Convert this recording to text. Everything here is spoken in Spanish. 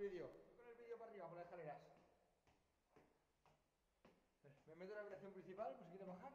vídeo. Con el vídeo para arriba, por las escaleras. Me meto en la habitación principal, por si quiere bajar.